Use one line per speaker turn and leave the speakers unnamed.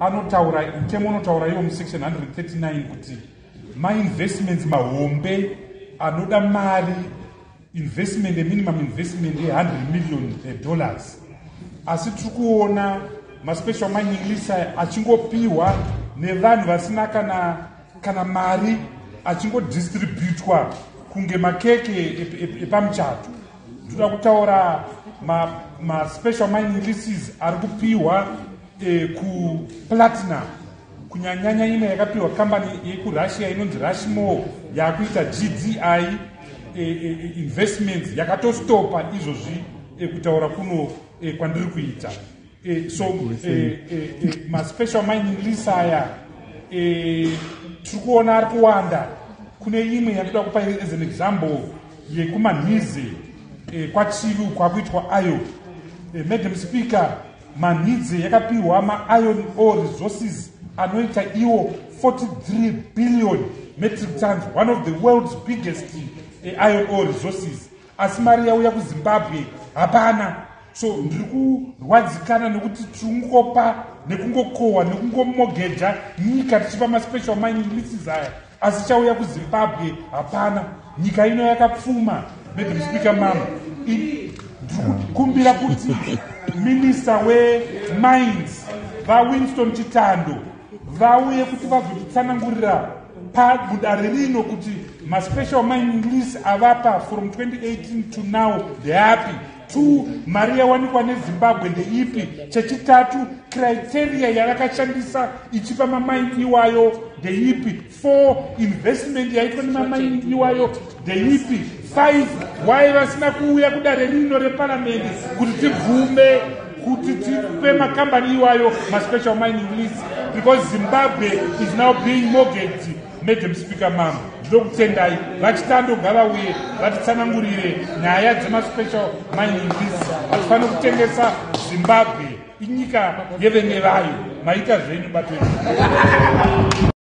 anotaura itemo unotaura iwo musection 139 kuti mainvestments mahombe anoda mari investment eminimum investment ye100 million dollars. Asi tiri kuona maspecial mining lisa achingopiwa nevanhu vasina kana, kana mari achingodhistributwa kunge makeke epamuchato. Ndoda kutaura maspecial ma mining leases ari kupiwa e, kuplatinum kunyanyanya imwe yakapiwa kambani yekurussia inonzi rushmore yakuita gdi e, e, investments. Yakatostopa izvozvi e, kutaura kuno e, kwandiri kuita. E, so e, e, e, maspecial mining lease aya e, tiri kuona ari kuwanda kune imwe yatoda kupa as an example yekumanize e, kwachivi kwakuitwa iron. E, madam speaker manhidze yakapiwa mairon ore resources anoita iwo 43 billion metric tons one of the world's biggest uh, iron ore resources. Asi mari yauya kuzimbabwe? Hapana. So ndiri kurwadzikana nekuti tiringopa nekungokohwa nekungomogeja nyika tichipa maspecial mining leases aya. Asi chauya kuzimbabwe? Hapana. Nyika ino yakapfuma. Madam speaker mama ndiri kukumbira kuti minista wemines vawinston chitando. Vauye kuti vazotitsanangurira pamudare rino kuti maspecial mining lease avapa from 2018 to now ndeapi two mari yawanikwa nezimbabwe ndeipi chechitatu criteria yavakashandisa ichipa mamaini iwayo ndeipi four investment yaitwa nemamaini iwayo ndeipi five wai vasina kuuya kudare rino reparamende kuti tibvume kuti tipe makambani iwayo maspecial mining lease because zimbabwe is now being morged madam speaker mam ndokutendai vachitando ngavauye vatitsanangurire nyaya dzemaspecial mining lease hatifaniri kutengesa zimbabwe inyika yevene vayo. Maita zvenyu batweni